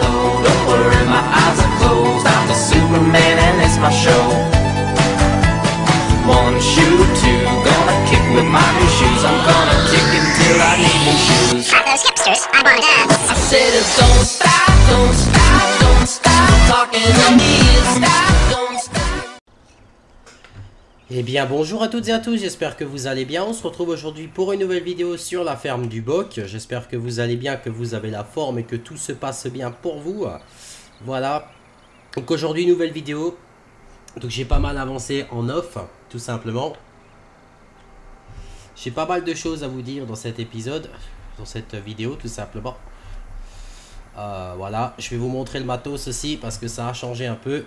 Don't worry, my eyes are closed. I'm the Superman and it's my show. One shoe, two, gonna kick with my new shoes. I'm gonna kick until I need new shoes. At those hipsters, I wanna dance. I said, don't stop, don't stop, don't stop talking to me. Stop. Eh bien bonjour à toutes et à tous, j'espère que vous allez bien. On se retrouve aujourd'hui pour une nouvelle vidéo sur la ferme du Boc. J'espère que vous allez bien, que vous avez la forme et que tout se passe bien pour vous. Voilà. Donc aujourd'hui nouvelle vidéo. Donc j'ai pas mal avancé en off, tout simplement. J'ai pas mal de choses à vous dire dans cet épisode, dans cette vidéo tout simplement. Euh, voilà, je vais vous montrer le matos aussi parce que ça a changé un peu.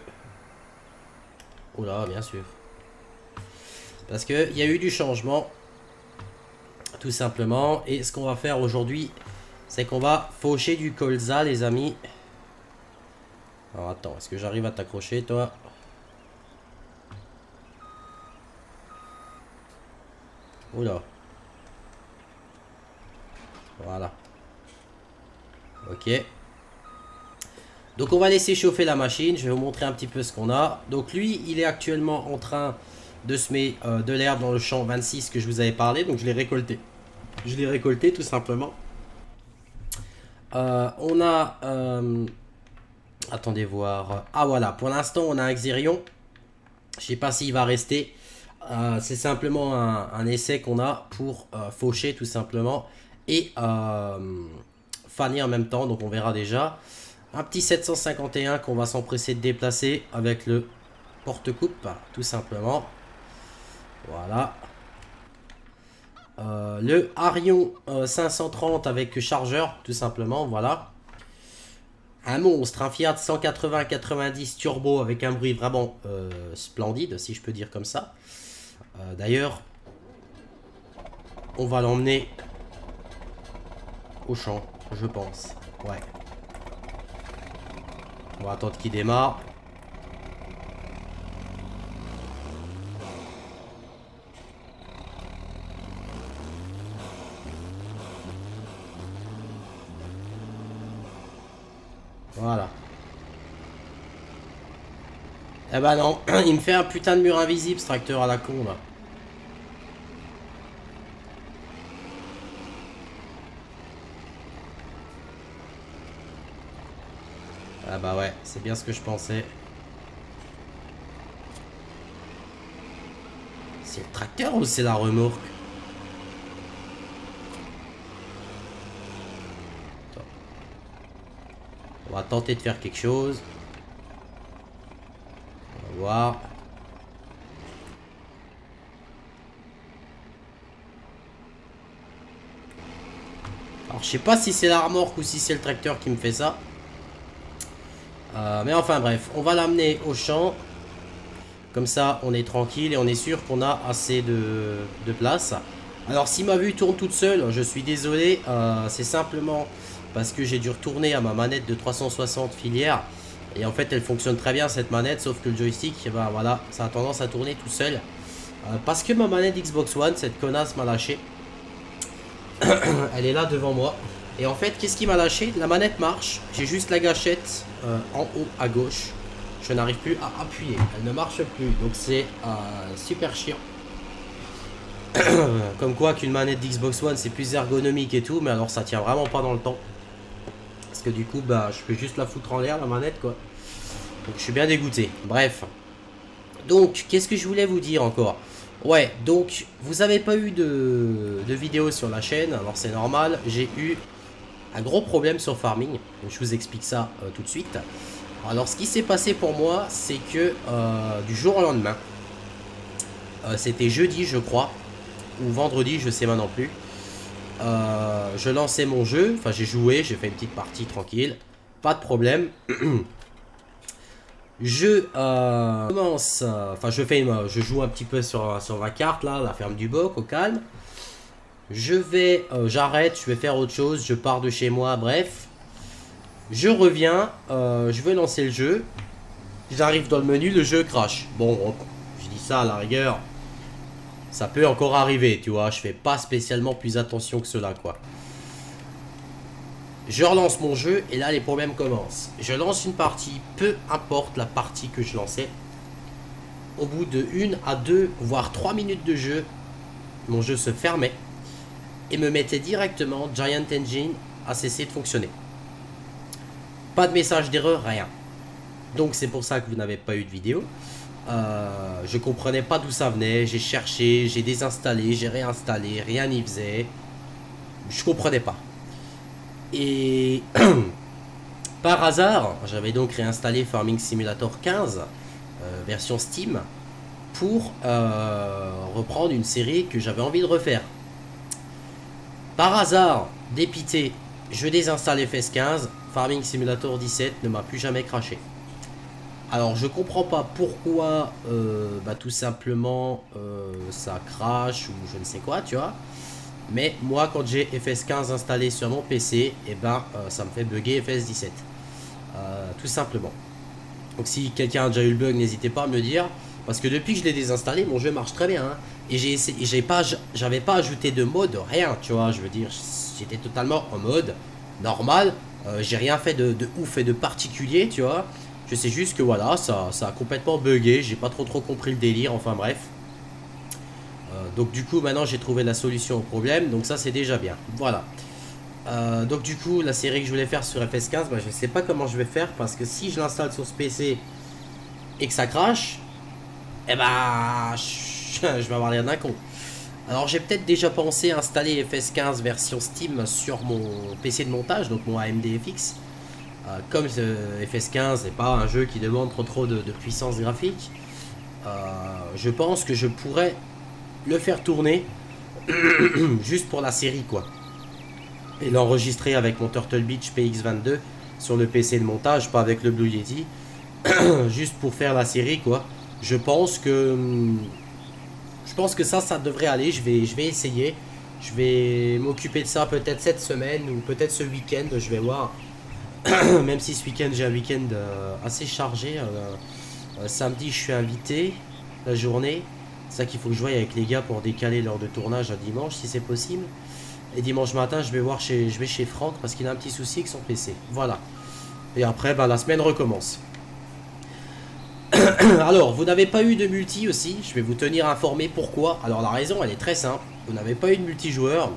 Oula, bien sûr. Parce qu'il y a eu du changement. Tout simplement. Et ce qu'on va faire aujourd'hui, c'est qu'on va faucher du colza, les amis. Alors attends, est-ce que j'arrive à t'accrocher, toi? Oula. Voilà. Ok. Donc on va laisser chauffer la machine. Je vais vous montrer un petit peu ce qu'on a. Donc lui, il est actuellement en train de semer euh, de l'herbe dans le champ 26 que je vous avais parlé. Donc je l'ai récolté. Je l'ai récolté tout simplement. Euh, on a... euh, attendez voir. Ah voilà, pour l'instant on a un Xerion. Je sais pas s'il va rester. C'est simplement un, essai qu'on a pour faucher tout simplement. Et faner en même temps. Donc on verra déjà. Un petit 751 qu'on va s'empresser de déplacer avec le porte-coupe tout simplement. Voilà. Euh, le Arion euh, 530 avec chargeur, tout simplement, voilà. Un monstre, un Fiat 180-90 turbo avec un bruit vraiment euh, splendide, si je peux dire comme ça. Euh, D'ailleurs, on va l'emmener au champ, je pense. Ouais. On va attendre qu'il démarre. Voilà. Eh bah non, il me fait un putain de mur invisible ce tracteur à la con là. Ah bah ouais, c'est bien ce que je pensais. C'est le tracteur ou c'est la remorque? On va tenter de faire quelque chose. Alors je sais pas si c'est la remorque ou si c'est le tracteur qui me fait ça. Euh, mais enfin bref, on va l'amener au champ. Comme ça, on est tranquille et on est sûr qu'on a assez de, place. Alors si ma vue tourne toute seule, je suis désolé. euh, c'est simplement parce que j'ai dû retourner à ma manette de 360 filière. Et en fait, elle fonctionne très bien cette manette, sauf que le joystick, eh ben, voilà, ça a tendance à tourner tout seul. Euh, parce que ma manette Xbox One, cette connasse m'a lâché. elle est là devant moi. Et en fait, qu'est-ce qui m'a lâché? La manette marche. J'ai juste la gâchette euh, en haut à gauche. Je n'arrive plus à appuyer. Elle ne marche plus. Donc c'est euh, super chiant. Comme quoi qu'une manette d'Xbox One c'est plus ergonomique et tout, mais alors ça tient vraiment pas dans le temps. Du coup, bah, je peux juste la foutre en l'air la manette quoi. Donc je suis bien dégoûté. Bref. Donc, qu'est-ce que je voulais vous dire encore? Ouais, donc vous avez pas eu de, de vidéo sur la chaîne, alors c'est normal. J'ai eu un gros problème sur Farming. Je vous explique ça euh, tout de suite. Alors, ce qui s'est passé pour moi, c'est que euh, du jour au lendemain, euh, c'était jeudi, je crois, ou vendredi, je sais maintenant plus. Euh, je lançais mon jeu, enfin j'ai joué, j'ai fait une petite partie tranquille, pas de problème. je euh, commence, euh, enfin je fais, je joue un petit peu sur, sur ma carte là, la ferme du Boc, au calme. Je vais, j'arrête, je vais faire autre chose, je pars de chez moi, bref. Je reviens, je veux lancer le jeu. J'arrive dans le menu, le jeu crash. Bon, je dis ça à la rigueur. Ça peut encore arriver, tu vois. Je fais pas spécialement plus attention que cela, quoi. Je relance mon jeu et là les problèmes commencent. Je lance une partie, peu importe la partie que je lançais. Au bout de une à deux, voire trois minutes de jeu, mon jeu se fermait et me mettait directement Giant Engine a cessé de fonctionner. Pas de message d'erreur, rien. Donc c'est pour ça que vous n'avez pas eu de vidéo. Euh, je comprenais pas d'où ça venait, j'ai cherché, j'ai désinstallé, j'ai réinstallé, rien n'y faisait. Je comprenais pas. Et par hasard, j'avais donc réinstallé Farming Simulator 15, euh, version Steam, pour euh, reprendre une série que j'avais envie de refaire. Par hasard, dépité, je désinstalle FS15, Farming Simulator 17 ne m'a plus jamais craché. Alors je comprends pas pourquoi euh, bah, tout simplement euh, ça crache ou je ne sais quoi tu vois. Mais moi quand j'ai FS15 installé sur mon PC, eh ben euh, ça me fait bugger FS17. tout simplement. Donc si quelqu'un a déjà eu le bug, n'hésitez pas à me le dire. Parce que depuis que je l'ai désinstallé, mon jeu marche très bien. hein. Et j'ai j'ai pas, j'avais pas ajouté de mode, rien, tu vois. Je veux dire, j'étais totalement en mode normal. J'ai rien fait de ouf et de particulier, tu vois. Je sais juste que voilà, ça, ça a complètement bugué. J'ai pas trop trop compris le délire. Enfin bref. Euh, donc du coup, maintenant j'ai trouvé la solution au problème. Donc ça, c'est déjà bien. Voilà. Euh, donc du coup, la série que je voulais faire sur FS15, bah, je sais pas comment je vais faire. Parce que si je l'installe sur ce PC et que ça crache, eh ben, je vais avoir l'air d'un con. Alors j'ai peut-être déjà pensé installer FS15 version Steam sur mon PC de montage, donc mon AMD FX. Euh, comme euh, FS15 n'est pas un jeu qui demande trop de, puissance graphique, euh, je pense que je pourrais le faire tourner juste pour la série quoi. Et l'enregistrer avec mon Turtle Beach PX22 sur le PC de montage, pas avec le Blue Yeti, juste pour faire la série quoi. Je pense que je pense que ça, ça devrait aller. Je vais essayer. Je vais m'occuper de ça peut-être cette semaine ou peut-être ce week-end. Je vais voir. Même si ce week-end, j'ai un week-end euh, assez chargé. Euh, euh, samedi, je suis invité la journée. C'est ça qu'il faut que je voie avec les gars pour décaler l'heure de tournage à dimanche si c'est possible. Et dimanche matin, je vais voir chez, je vais Franck parce qu'il a un petit souci avec son PC. Voilà. Et après, bah, la semaine recommence. Alors, vous n'avez pas eu de multi aussi. Je vais vous tenir informé pourquoi? Alors, la raison, elle est très simple. Vous n'avez pas eu de multijoueur.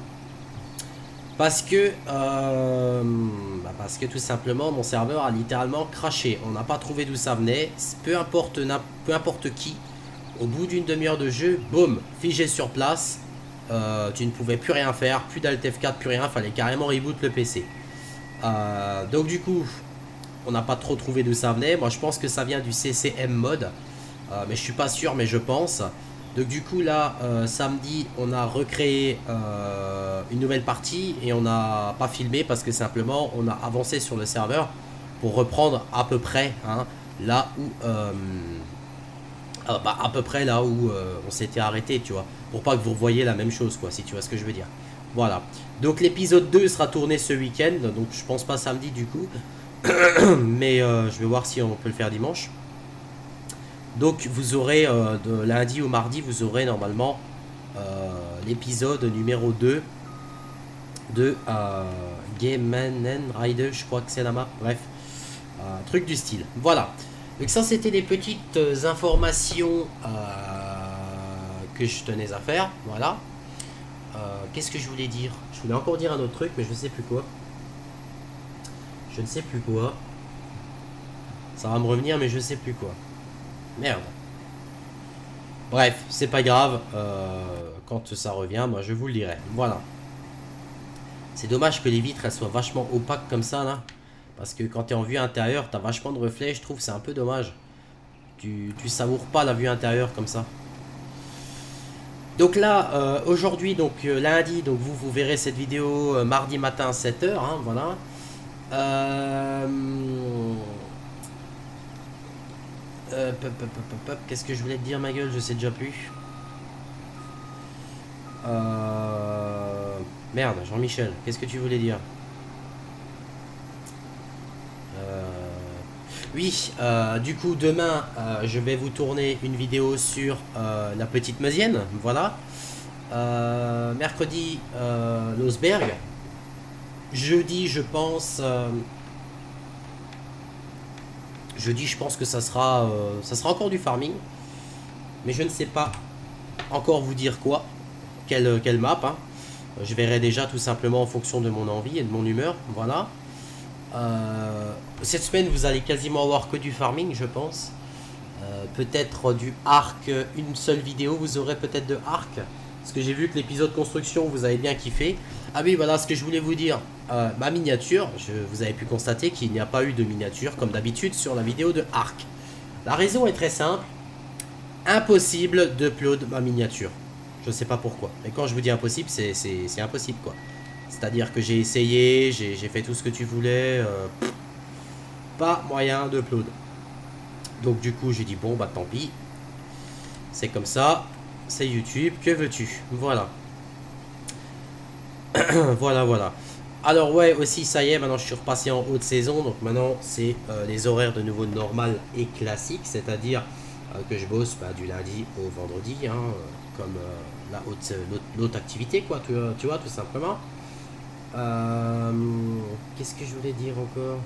Parce que, euh, bah parce que tout simplement, mon serveur a littéralement craché. On n'a pas trouvé d'où ça venait. Peu importe, qui. Au bout d'une demi-heure de jeu, boum, figé sur place. Euh, tu ne pouvais plus rien faire. Plus d'Alt F4, plus rien. Fallait carrément reboot le PC. Euh, donc, du coup, on n'a pas trop trouvé d'où ça venait. Moi, je pense que ça vient du CCM mode. Mais je suis pas sûr, mais je pense. Donc du coup là, euh, samedi, on a recréé euh, une nouvelle partie et on n'a pas filmé parce que simplement on a avancé sur le serveur pour reprendre à peu près hein, là où euh, ah, bah, à peu près là où on s'était arrêté, tu vois, pour pas que vous revoyez la même chose quoi, si tu vois ce que je veux dire. Voilà. Donc l'épisode 2 sera tourné ce week-end, donc je pense pas samedi du coup, mais je vais voir si on peut le faire dimanche. Donc vous aurez euh, de lundi au mardi, vous aurez normalement euh, l'épisode numéro 2 de euh, Game and Rider, je crois que c'est la marque, bref, truc du style. Voilà. Donc ça c'était des petites informations que je tenais à faire, voilà. Qu'est-ce que je voulais dire? Je voulais encore dire un autre truc, mais je ne sais plus quoi. Je ne sais plus quoi. Ça va me revenir, mais je sais plus quoi. Merde. Bref, c'est pas grave. euh, quand ça revient, moi je vous le dirai. Voilà. C'est dommage que les vitres soient vachement opaques comme ça là. Parce que quand tu es en vue intérieure, t'as vachement de reflets. Je trouve c'est un peu dommage. Tu, savoures pas la vue intérieure comme ça. Donc là, euh, aujourd'hui, donc euh, lundi, donc vous, vous verrez cette vidéo mardi matin à 7h, hein, voilà. Euh, Qu'est-ce que je voulais te dire, ma gueule Je sais déjà plus. Euh, Merde, Jean-Michel, qu'est-ce que tu voulais dire? Euh, Oui, du coup, demain, je vais vous tourner une vidéo sur la petite Meusienne, voilà. Mercredi, Losberg. jeudi, je pense. Jeudi, je pense que ça sera, euh, ça sera encore du farming. Mais je ne sais pas encore vous dire quoi. Quelle, quelle map. hein. Je verrai déjà tout simplement en fonction de mon envie et de mon humeur. Voilà. Euh, cette semaine, vous allez quasiment avoir que du farming, je pense. Euh, peut-être du arc, une seule vidéo, vous aurez peut-être de arc. Parce que j'ai vu que l'épisode construction, vous avez bien kiffé. Ah oui, voilà ce que je voulais vous dire. Euh, ma miniature, vous avez pu constater qu'il n'y a pas eu de miniature, comme d'habitude, sur la vidéo de arc. La raison est très simple. Impossible d'upload ma miniature. Je sais pas pourquoi. Mais quand je vous dis impossible, c'est- impossible, quoi. C'est-à-dire que j'ai essayé, j'ai fait tout ce que tu voulais. euh, pas moyen d'upload. Donc du coup, j'ai dit bon, bah tant pis. C'est comme ça. C'est YouTube. Que veux-tu? Voilà. voilà, voilà. Alors ouais, aussi, ça y est, maintenant je suis repassé en haute saison. Donc maintenant, c'est euh, les horaires de nouveau normal et classique. C'est-à-dire euh, que je bosse bah, du lundi au vendredi. hein, euh, comme la haute, l'autre- activité, quoi. Tu, tu vois, tout simplement. Qu'est-ce que je voulais dire encore?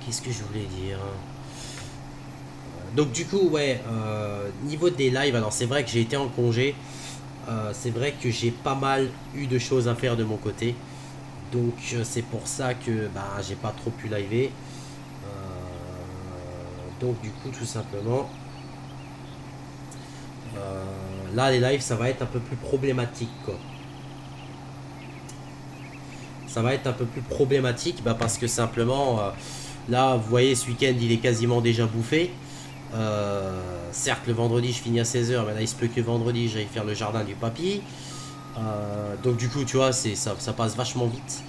Qu'est-ce que je voulais dire? Donc du coup, ouais, euh, niveau des lives, alors c'est vrai que j'ai été en congé. Euh, c'est vrai que j'ai pas mal eu de choses à faire de mon côté. Donc euh, c'est pour ça que bah, j'ai pas trop pu liver. Donc du coup, tout simplement, là les lives, ça va être un peu plus problématique, quoi. Ça va être un peu plus problématique bah, parce que simplement, là, vous voyez, ce week-end, il est quasiment déjà bouffé. Euh, certes, le vendredi, je finis à 16h, mais là, il se peut que vendredi, j'aille faire le jardin du papy. Euh, donc, du coup, tu vois, ça, ça passe vachement vite.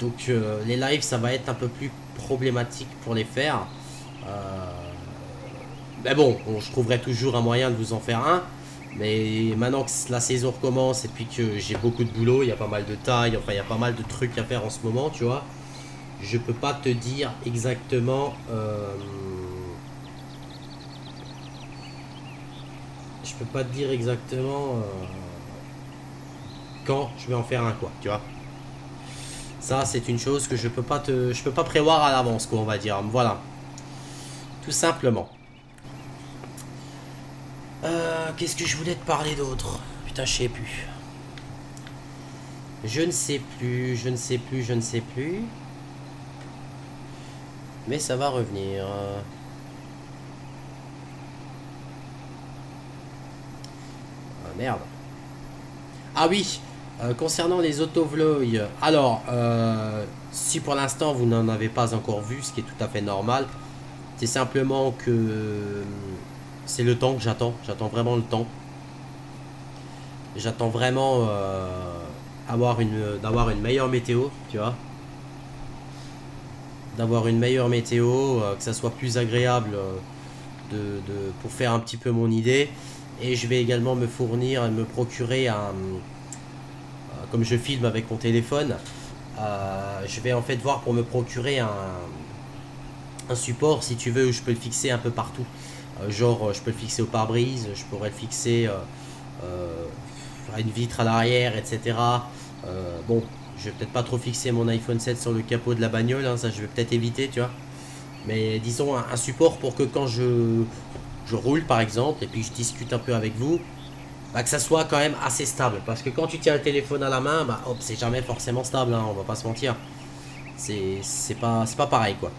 Donc, euh, les lives, ça va être un peu plus problématique pour les faire. Mais bon, bon, je trouverai toujours un moyen de vous en faire un. Mais maintenant que la saison recommence et puis que j'ai beaucoup de boulot, il y a pas mal de tailles, enfin il y a pas mal de trucs à faire en ce moment, tu vois. Je peux pas te dire exactement. Je peux pas te dire exactement euh, quand je vais en faire un quoi, tu vois. Ça c'est une chose que je peux pas te, je peux pas prévoir à l'avance quoi, on va dire. Voilà, tout simplement. Euh, Qu'est-ce que je voulais te parler d'autre? Putain, je sais plus. Je ne sais plus, je ne sais plus, je ne sais plus. Mais ça va revenir. Merde. Ah oui, euh, concernant les autovlogs. Alors, euh, si pour l'instant vous n'en avez pas encore vu, ce qui est tout à fait normal, c'est simplement que euh, c'est le temps que j'attends. J'attends vraiment le temps. J'attends vraiment d'avoir une meilleure météo, tu vois. D'avoir une meilleure météo, que ça soit plus agréable de- pour faire un petit peu mon idée. Et je vais également me fournir et me procurer un. comme je filme avec mon téléphone, euh, je vais en fait voir pour me procurer un, support, si tu veux, où je peux le fixer un peu partout. Euh, genre, euh, je peux le fixer au pare-brise, je pourrais le fixer à une vitre à l'arrière, etc. Bon, je vais peut-être pas trop fixer mon iPhone 7 sur le capot de la bagnole, hein, ça je vais peut-être éviter, tu vois. Mais disons un support pour que quand je, je roule par exemple, et puis je discute un peu avec vous, bah, que ça soit quand même assez stable. Parce que quand tu tiens le téléphone à la main, bah hop, c'est jamais forcément stable, hein, on va pas se mentir. C'est pas, pas pareil quoi.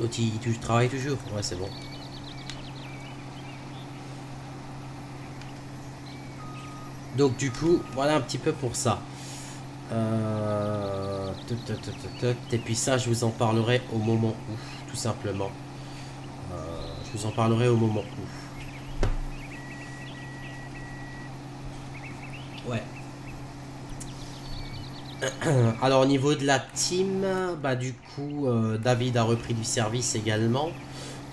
L'autre il, tu travailles toujours, ouais c'est bon. Donc du coup, voilà un petit peu pour ça. Euh. Et puis ça, je vous en parlerai au moment où, tout simplement. Euh, je vous en parlerai au moment où. Ouais. Alors au niveau de la team, bah du coup, euh, David a repris du service également.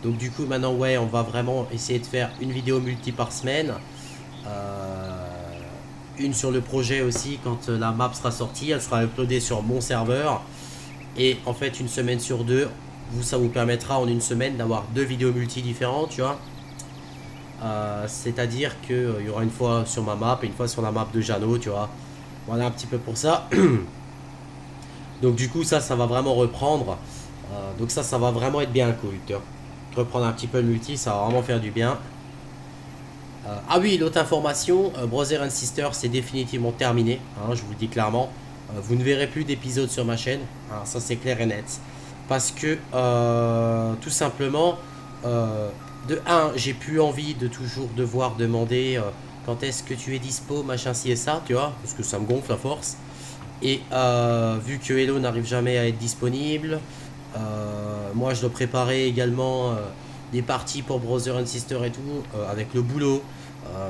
Donc du coup, maintenant, ouais, on va vraiment essayer de faire une vidéo multi par semaine. Euh, une sur le projet aussi quand euh, la map sera sortie, elle sera uploadée sur mon serveur. Et en fait, une semaine sur deux, vous, ça vous permettra en une semaine d'avoir deux vidéos multi différentes, tu vois. Euh, C'est-à-dire qu'il y aura une fois sur ma map et une fois sur la map de Jeannot, tu vois. Voilà un petit peu pour ça. donc du coup, ça, ça va vraiment reprendre. Euh, donc ça, ça va vraiment être bien cool. tu vois. Reprendre un petit peu le multi, ça va vraiment faire du bien. Euh, ah oui, l'autre information, euh, Brother and Sister, c'est définitivement terminé. hein, je vous le dis clairement. Euh, vous ne verrez plus d'épisodes sur ma chaîne. hein, ça, c'est clair et net. Parce que, euh, tout simplement, euh, de 1, j'ai plus envie de toujours devoir demander euh, quand est-ce que tu es dispo, machin, ci et ça, tu vois, parce que ça me gonfle à force. Et vu que Hello n'arrive jamais à être disponible, moi je dois préparer également des parties pour Brother and Sister et tout, avec le boulot.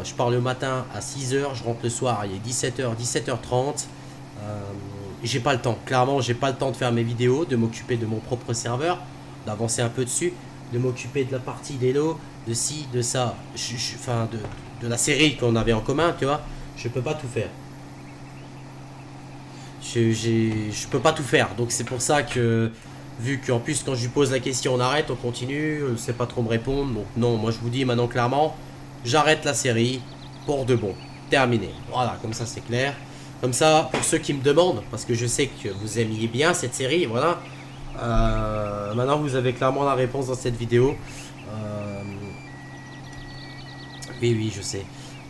Je pars le matin à 6h, je rentre le soir, il est 17h, 17h30. J'ai pas le temps, clairement, j'ai pas le temps de faire mes vidéos, de m'occuper de mon propre serveur, d'avancer un peu dessus, de m'occuper de la partie d'Hello, de ci, de ça, enfin de, la série qu'on avait en commun, tu vois. Je peux pas tout faire. Je, je peux pas tout faire, donc c'est pour ça que, vu qu'en plus quand je lui pose la question on arrête, on continue, euh, c'est pas trop me répondre, donc non, moi je vous dis maintenant clairement, j'arrête la série pour de bon, terminé. Voilà, comme ça c'est clair. Comme ça, pour ceux qui me demandent, parce que je sais que vous aimiez bien cette série, voilà. euh, maintenant, vous avez clairement la réponse dans cette vidéo. Euh, oui, oui, je sais.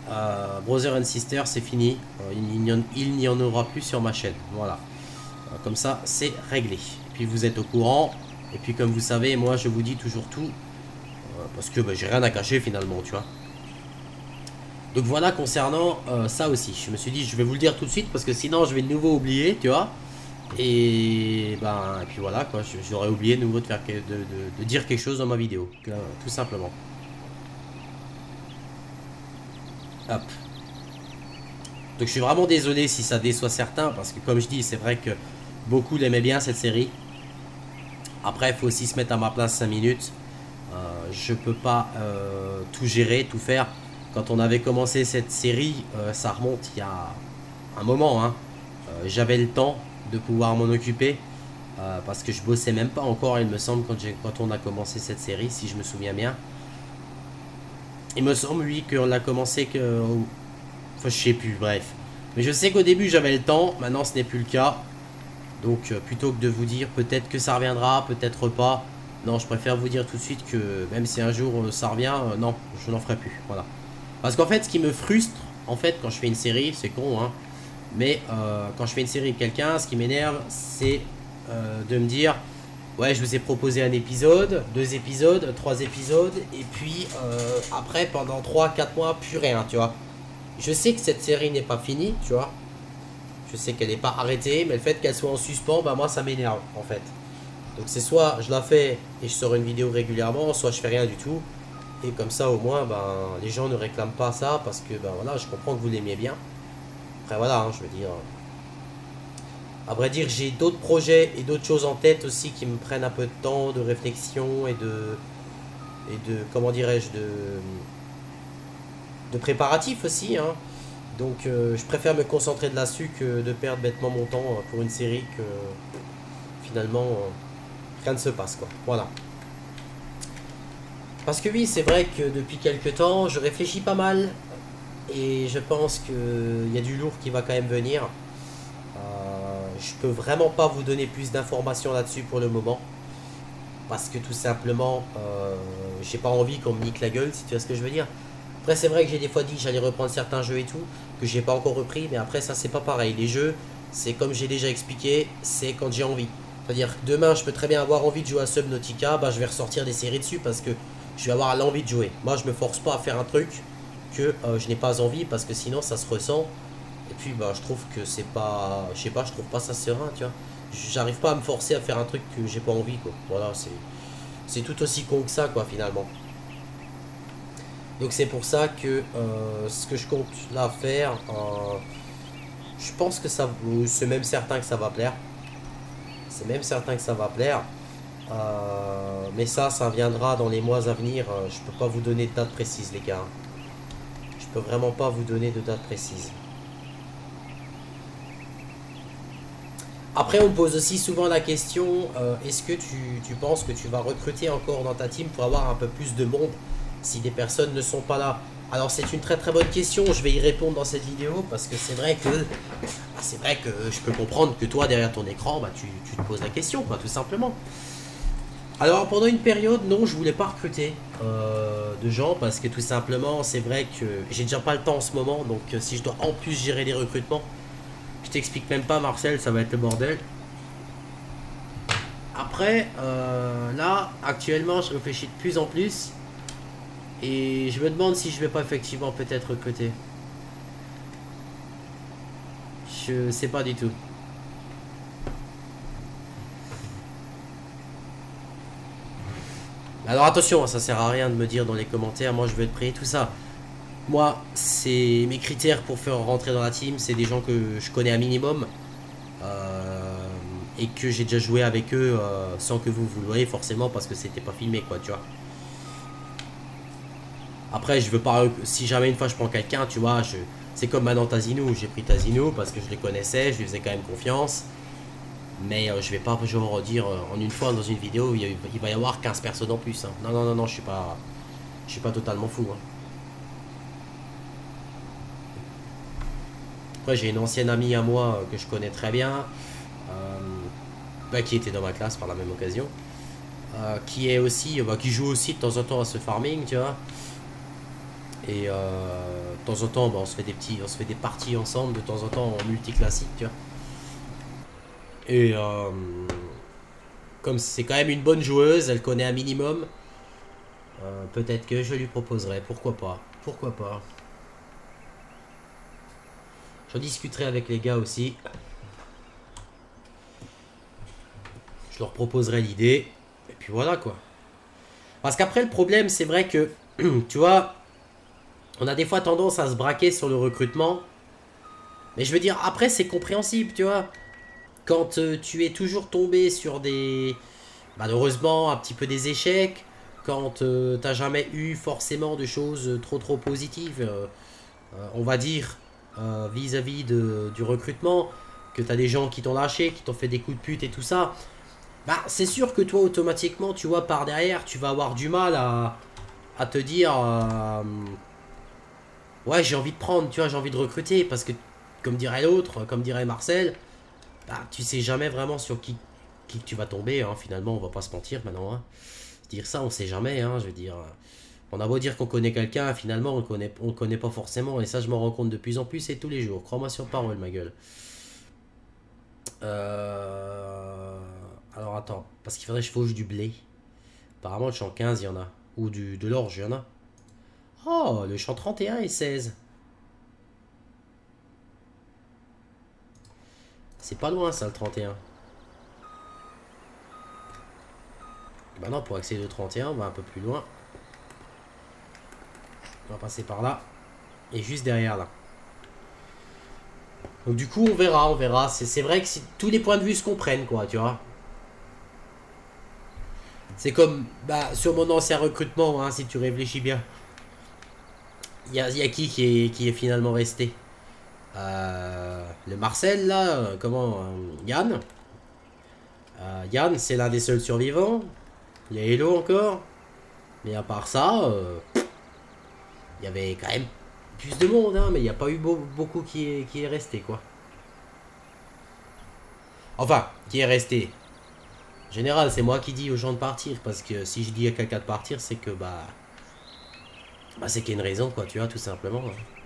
Euh, Brother and Sister, c'est fini. Il n'y en- aura plus sur ma chaîne. Voilà. Comme ça, c'est réglé. Puis, vous êtes au courant. Et puis, comme vous savez, moi, je vous dis toujours tout. parce que bah, j'ai rien à cacher finalement, tu vois. Donc voilà concernant euh, ça aussi. Je me suis dit je vais vous le dire tout de suite parce que sinon je vais de nouveau oublier, tu vois. Et ben puis voilà quoi, j'aurais oublié de nouveau de faire de, dire quelque chose dans ma vidéo, tout simplement. Hop. Donc je suis vraiment désolé si ça déçoit certains parce que comme je dis, c'est vrai que beaucoup l'aimaient bien cette série. Après, il faut aussi se mettre à ma place 5 minutes. Euh, je peux pas euh, tout gérer, tout faire. Quand on avait commencé cette série, euh, ça remonte il y a un moment. hein. Euh, J'avais le temps de pouvoir m'en occuper. euh, parce que je bossais même pas encore, il me semble, quand, on a commencé cette série, si je me souviens bien. Il me semble, oui, qu'on l'a commencé que. Enfin, je sais plus, bref. Mais je sais qu'au début j'avais le temps, maintenant ce n'est plus le cas. Donc, plutôt que de vous dire peut-être que ça reviendra, peut-être pas, non, je préfère vous dire tout de suite que même si un jour ça revient, non, je n'en ferai plus. Voilà. Parce qu'en fait, ce qui me frustre, en fait, quand je fais une série, c'est con, hein, mais euh, quand je fais une série avec quelqu'un, ce qui m'énerve, c'est euh, de me dire Ouais, je vous ai proposé un épisode, deux épisodes, trois épisodes, et puis euh, après, pendant 3-4 mois, plus rien, tu vois. Je sais que cette série n'est pas finie, tu vois. Je sais qu'elle n'est pas arrêtée, mais le fait qu'elle soit en suspens, bah moi ça m'énerve en fait. Donc c'est soit je la fais et je sors une vidéo régulièrement, soit je fais rien du tout. Et comme ça au moins, ben, les gens ne réclament pas ça parce que ben voilà, je comprends que vous l'aimiez bien. Après voilà, hein, je veux dire. À vrai dire, j'ai d'autres projets et d'autres choses en tête aussi qui me prennent un peu de temps, de réflexion et de. Et de. Comment dirais-je De. De préparatifs aussi, hein. Donc euh, je préfère me concentrer de là-dessus que de perdre bêtement mon temps euh, pour une série que finalement euh, rien ne se passe quoi. Voilà. Parce que oui, c'est vrai que depuis quelques temps, je réfléchis pas mal et je pense qu'il y a du lourd qui va quand même venir. Euh, je peux vraiment pas vous donner plus d'informations là-dessus pour le moment. Parce que tout simplement, euh, j'ai pas envie qu'on me nique la gueule, si tu vois ce que je veux dire. Après, c'est vrai que j'ai des fois dit que j'allais reprendre certains jeux et tout, que j'ai pas encore repris, mais après, ça, c'est pas pareil. Les jeux, c'est comme j'ai déjà expliqué, c'est quand j'ai envie. C'est-à-dire, demain, je peux très bien avoir envie de jouer à Subnautica, bah, je vais ressortir des séries dessus parce que je vais avoir l'envie de jouer. Moi, je me force pas à faire un truc que euh, je n'ai pas envie parce que sinon, ça se ressent. Et puis, bah, je trouve que c'est pas. Je sais pas, je trouve pas ça serein, tu vois. J'arrive pas à me forcer à faire un truc que j'ai pas envie, quoi. Voilà, c'est. C'est tout aussi con que ça, quoi, finalement. Donc c'est pour ça que euh, ce que je compte là faire, euh, je pense que ça, c'est même certain que ça va plaire. C'est même certain que ça va plaire. Euh, mais ça, ça viendra dans les mois à venir. Euh, Je peux pas vous donner de date précise, les gars. Je peux vraiment pas vous donner de date précise. Après, on pose aussi souvent la question euh, est-ce que tu, penses que tu vas recruter encore dans ta team pour avoir un peu plus de monde si des personnes ne sont pas là? Alors c'est une très très bonne question, je vais y répondre dans cette vidéo parce que c'est vrai que bah, c'est vrai que je peux comprendre que toi derrière ton écran, bah, tu, tu te poses la question, quoi, tout simplement. Alors pendant une période, non, je voulais pas recruter euh, de gens parce que tout simplement, c'est vrai que j'ai déjà pas le temps en ce moment, donc euh, si je dois en plus gérer les recrutements, je t'explique même pas Marcel, ça va être le bordel. Après, euh, là, actuellement, je réfléchis de plus en plus et je me demande si je vais pas effectivement peut-être recruter. Je sais pas du tout. Alors attention, ça sert à rien de me dire dans les commentaires, moi je veux être prêt, tout ça. Moi, c'est mes critères pour faire rentrer dans la team, c'est des gens que je connais un minimum. euh, et que j'ai déjà joué avec eux euh, sans que vous vous voyez forcément parce que c'était pas filmé quoi, tu vois. Après, je veux pas. Si jamais une fois je prends quelqu'un, tu vois, je, c'est comme maintenant Tazino. J'ai pris Tazino parce que je les connaissais, je lui faisais quand même confiance. Mais euh, je vais pas genre dire euh, en une fois dans une vidéo, il, il va y avoir 15 personnes en plus. hein. Non, non, non, non, je suis pas. Je suis pas totalement fou. hein. Après, j'ai une ancienne amie à moi euh, que je connais très bien. bah, qui était dans ma classe par la même occasion. qui est aussi. bah, qui joue aussi de temps en temps à ce farming, tu vois. Et de temps en temps, bah, on se fait des petits, on se fait des parties ensemble de temps en temps en multi classique, tu vois. Et euh, comme c'est quand même une bonne joueuse, elle connaît un minimum. euh, Peut-être que je lui proposerai, pourquoi pas, pourquoi pas. J'en discuterai avec les gars aussi. Je leur proposerai l'idée. Et puis voilà quoi. Parce qu'après le problème, c'est vrai que, tu vois, on a des fois tendance à se braquer sur le recrutement. Mais je veux dire, après, c'est compréhensible, tu vois. Quand euh, tu es toujours tombé sur des. Malheureusement, un petit peu des échecs. Quand euh, t'as jamais eu forcément de choses trop trop positives. euh, euh, on va dire euh, vis-à-vis du recrutement. Que t'as des gens qui t'ont lâché, qui t'ont fait des coups de pute et tout ça. Bah, c'est sûr que toi, automatiquement, tu vois, par derrière, tu vas avoir du mal à, à te dire. euh, ouais, j'ai envie de prendre, tu vois, j'ai envie de recruter. Parce que, comme dirait l'autre, comme dirait Marcel, bah, tu sais jamais vraiment sur qui, qui tu vas tomber, hein, finalement, on va pas se mentir maintenant. hein. Dire ça, on sait jamais, hein, je veux dire. On a beau dire qu'on connaît quelqu'un, finalement, on le connaît, on le connaît pas forcément. Et ça, je m'en rends compte de plus en plus et tous les jours. Crois-moi sur parole, ma gueule. Euh... Alors attends, parce qu'il faudrait que je fauche du blé. Apparemment, le champ 15, il y en a. Ou du, de l'orge, il y en a. Oh, le champ 31 et 16. C'est pas loin, ça, le 31. Bah non, pour accéder au 31, on va un peu plus loin. On va passer par là. Et juste derrière, là. Donc du coup, on verra, on verra. C'est vrai que si tous les points de vue se comprennent, quoi, tu vois. C'est comme bah, sur mon ancien recrutement, hein, si tu réfléchis bien. Il y a, qui qui est, finalement resté? Le Marcel, là, euh, comment euh, Yann? Euh, Yann, c'est l'un des seuls survivants. Il y a Hello encore. Mais à part ça, euh, il y avait quand même plus de monde, hein, mais il n'y a pas eu beau- beaucoup qui est, qui est resté, quoi. Enfin, qui est resté. En général, c'est moi qui dis aux gens de partir, parce que si je dis à quelqu'un de partir, c'est que, bah... Bah, c'est qu'il y a une raison, quoi, tu vois, tout simplement. hein.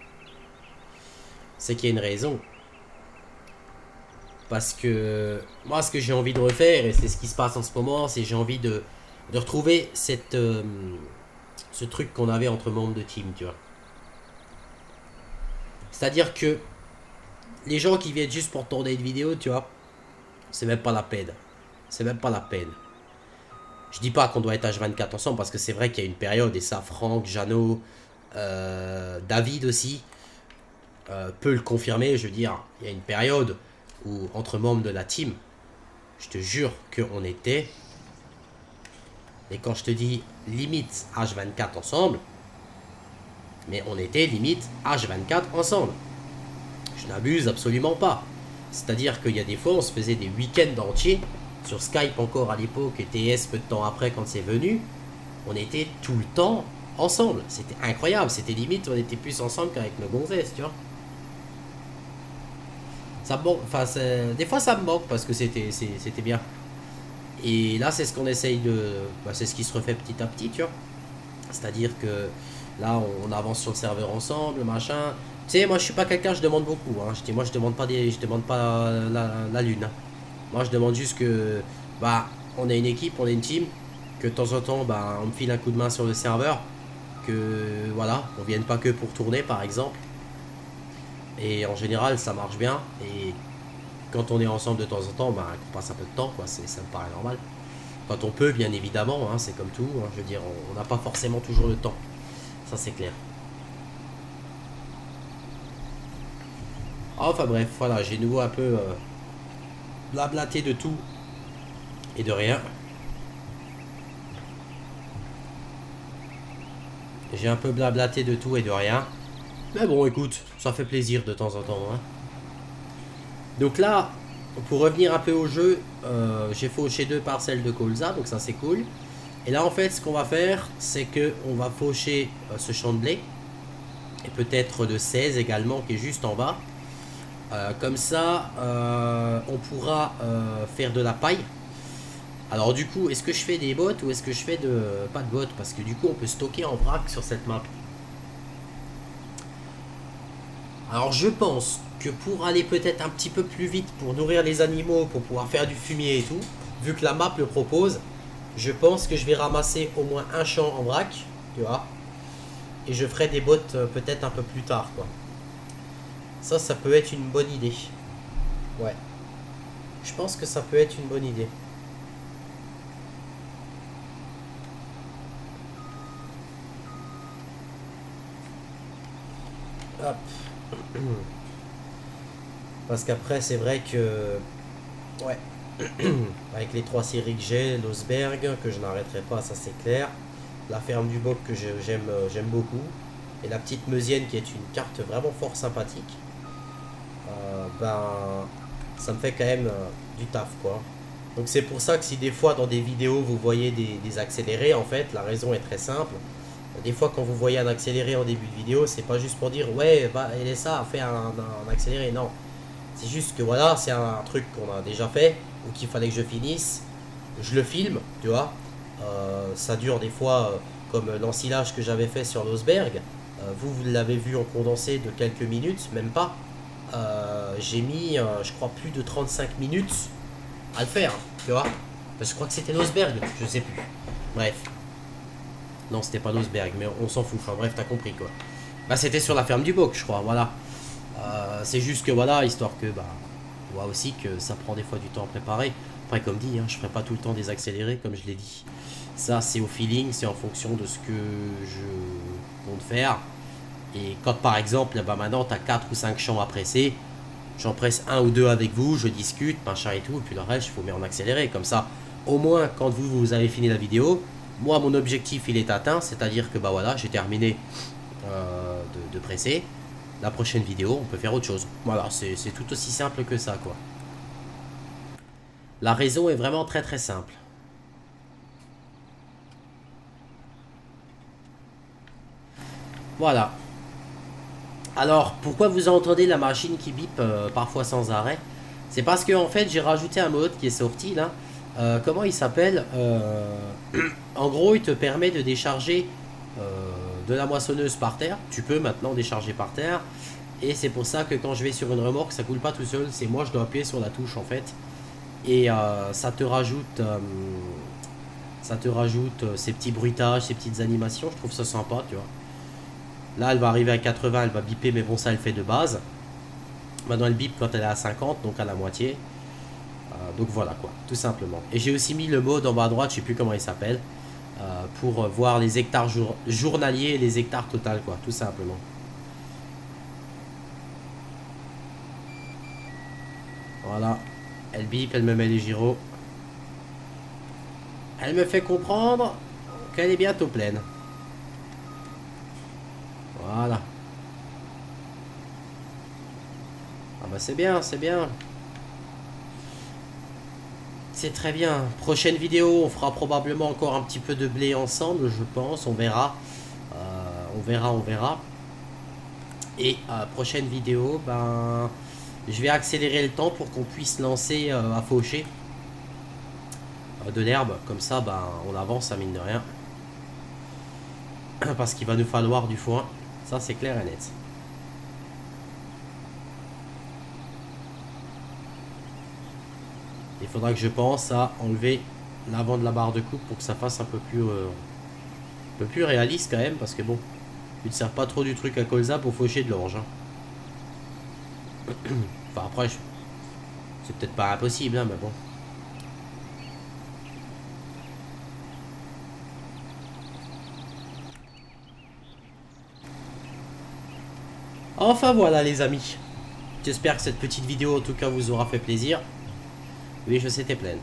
C'est qu'il y a une raison. Parce que moi, ce que j'ai envie de refaire, et c'est ce qui se passe en ce moment, c'est j'ai envie de, retrouver cette, euh, ce truc qu'on avait entre membres de team, tu vois. C'est-à-dire que les gens qui viennent juste pour tourner une vidéo, tu vois, c'est même pas la peine. C'est même pas la peine. Je dis pas qu'on doit être H24 ensemble parce que c'est vrai qu'il y a une période, et ça, Franck, Jeannot, euh, David aussi, euh, peut le confirmer. Je veux dire, il y a une période où, entre membres de la team, je te jure qu'on était. Et quand je te dis limite H24 ensemble, mais on était limite H24 ensemble. Je n'abuse absolument pas. C'est-à-dire qu'il y a des fois, on se faisait des week-ends entiers, sur Skype encore à l'époque, et TS peu de temps après quand c'est venu, on était tout le temps ensemble. C'était incroyable. C'était limite, on était plus ensemble qu'avec nos gonzesses, tu vois. Des fois ça me manque parce que c'était bien. Et là, c'est ce qu'on essaye de. bah, c'est ce qui se refait petit à petit, tu vois. C'est-à-dire que là, on, avance sur le serveur ensemble, machin. Tu sais, moi, je suis pas quelqu'un, je demande beaucoup. Hein. Je dis, moi, je demande pas des, je demande pas la, lune. Moi, je demande juste que, bah, on est une équipe, on est une team, que de temps en temps, bah, on me file un coup de main sur le serveur, que voilà, on vienne pas que pour tourner, par exemple. Et en général, ça marche bien. Et quand on est ensemble de temps en temps, bah, qu'on passe un peu de temps, quoi. Ça me paraît normal. Quand on peut, bien évidemment, hein, c'est comme tout. hein. je veux dire, on- n'a pas forcément toujours le temps. Ça, c'est clair. Enfin bref, voilà, j'ai nouveau un peu euh, blablaté de tout et de rien. J'ai un peu blablaté de tout et de rien. Mais bon, écoute, ça fait plaisir de temps en temps. hein. Donc là, pour revenir un peu au jeu, euh, j'ai fauché deux parcelles de colza, donc ça c'est cool. Et là, en fait, ce qu'on va faire, c'est que on va faucher euh, ce champ de blé. Et peut-être de 16 également, qui est juste en bas. Euh, comme ça, on pourra faire de la paille. Alors du coup, est-ce que je fais des bottes ou est-ce que je fais de... Pas de bottes, parce que du coup, on peut stocker en vrac sur cette map. Alors je pense que pour aller peut-être un petit peu plus vite, pour nourrir les animaux, pour pouvoir faire du fumier et tout, vu que la map le propose, je pense que je vais ramasser au moins un champ en vrac, tu vois. Et je ferai des bottes euh, peut-être un peu plus tard, quoi. Ça, ça peut être une bonne idée. Ouais. Je pense que ça peut être une bonne idée. Hop. Parce qu'après, c'est vrai que... Ouais. Avec les trois séries que j'ai, l'Osberg, que je n'arrêterai pas, ça c'est clair. La ferme du Boc que euh, j'aime beaucoup. Et la petite Meusienne qui est une carte vraiment fort sympathique. Euh, ben, ça me fait quand même euh, du taf quoi. Donc c'est pour ça que si des fois dans des vidéos vous voyez des accélérés, en fait, la raison est très simple. Des fois quand vous voyez un accéléré en début de vidéo, c'est pas juste pour dire ouais, elle est ça, fait un, accéléré, non. C'est juste que voilà, c'est un truc qu'on a déjà fait ou qu'il fallait que je finisse. Je le filme, tu vois. Euh, ça dure des fois euh, comme l'ensilage que j'avais fait sur l'Osberg. Euh, vous, vous l'avez vu en condensé de quelques minutes, même pas. J'ai mis, je crois, plus de 35 minutes à le faire, tu vois. Parce que je crois que c'était l'Osberg, je sais plus. Bref. Non, c'était pas l'Osberg, mais on s'en fout. Bref, t'as compris quoi. Bah, c'était sur la ferme du Boc, je crois, voilà. Euh, c'est juste que voilà, histoire que bah, on voit aussi que ça prend des fois du temps à préparer. Après, comme dit, hein, je ferai pas tout le temps des accélérés, comme je l'ai dit. Ça, c'est au feeling, c'est en fonction de ce que je compte faire. Et quand par exemple, bah, maintenant, tu as 4 ou 5 champs à presser, j'en presse un ou deux avec vous, je discute, machin et tout, et puis le reste, je vous mets en accéléré. Comme ça, au moins, quand vous, vous avez fini la vidéo, moi, mon objectif, il est atteint, c'est-à-dire que bah voilà, j'ai terminé euh, de, presser. La prochaine vidéo, on peut faire autre chose. Voilà, c'est c'est tout aussi simple que ça, quoi. La raison est vraiment très très simple. Voilà. Alors, pourquoi vous entendez la machine qui bip euh, parfois sans arrêt? C'est parce que en fait, j'ai rajouté un mode qui est sorti là. Euh, comment il s'appelle Euh, En gros, il te permet de décharger euh, de la moissonneuse par terre. Tu peux maintenant décharger par terre. Et c'est pour ça que quand je vais sur une remorque, ça coule pas tout seul. C'est moi, je dois appuyer sur la touche en fait. Et ça te rajoute, ça te rajoute ces petits bruitages, ces petites animations. Je trouve ça sympa, tu vois. Là, elle va arriver à 80, elle va biper, mais bon, ça, elle fait de base. Maintenant, elle bip quand elle est à 50, donc à la moitié. Euh, donc voilà, quoi, tout simplement. Et j'ai aussi mis le mode en bas à droite, je sais plus comment il s'appelle, euh, pour voir les hectares jour- journaliers et les hectares total, quoi, tout simplement. Voilà, elle bip, elle me met les gyros. Elle me fait comprendre qu'elle est bientôt pleine. Voilà. Ah bah c'est bien, c'est bien. C'est très bien. Prochaine vidéo, on fera probablement encore un petit peu de blé ensemble, je pense. On verra. on verra, on verra. Et euh, prochaine vidéo, ben, je vais accélérer le temps pour qu'on puisse lancer euh, à faucher euh, de l'herbe. Comme ça, ben, on avance à mine de rien. Parce qu'il va nous falloir du foin. Ça, c'est clair et net. Faudra que je pense à enlever l'avant de la barre de coupe pour que ça fasse un peu plus, euh, un peu plus réaliste quand même. Parce que bon, tu ne sers pas trop du truc à colza pour faucher de l'orge. hein. enfin après, c'est peut-être pas impossible, hein, mais bon. Enfin voilà les amis. J'espère que cette petite vidéo en tout cas vous aura fait plaisir. Oui, je sais, t'es pleine.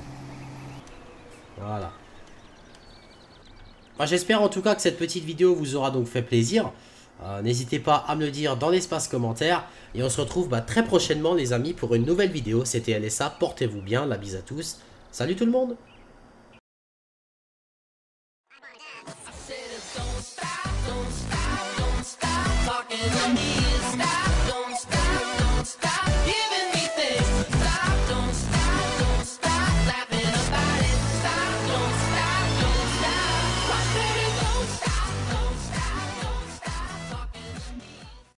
Voilà. Moi, J'espère en tout cas que cette petite vidéo vous aura donc fait plaisir. Euh, N'hésitez pas à me le dire dans l'espace commentaire. Et on se retrouve bah, très prochainement les amis pour une nouvelle vidéo. C'était LSA, portez-vous bien, la bise à tous. Salut tout le monde